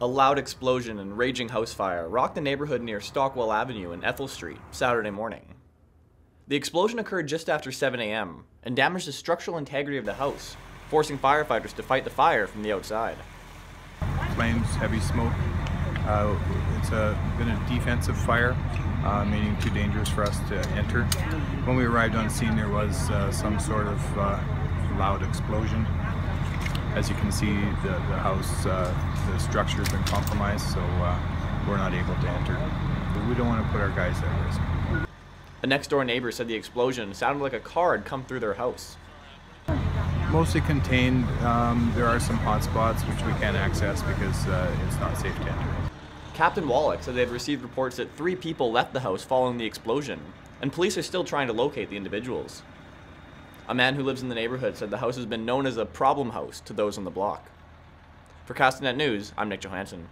A loud explosion and raging house fire rocked the neighborhood near Stockwell Avenue and Ethel Street Saturday morning. The explosion occurred just after 7 a.m. and damaged the structural integrity of the house, forcing firefighters to fight the fire from the outside. Flames, heavy smoke. Uh, it's a, been a defensive fire, uh, meaning too dangerous for us to enter. When we arrived on scene, there was uh, some sort of uh, loud explosion. As you can see, the, the house, uh, the structure has been compromised, so uh, we're not able to enter. But we don't want to put our guys at risk. A next door neighbor said the explosion sounded like a car had come through their house. Mostly contained. Um, there are some hot spots which we can't access because uh, it's not safe to enter. Captain Wallach said they had received reports that three people left the house following the explosion, and police are still trying to locate the individuals. A man who lives in the neighborhood said the house has been known as a problem house to those on the block. For Castanet News, I'm Nick Johansson.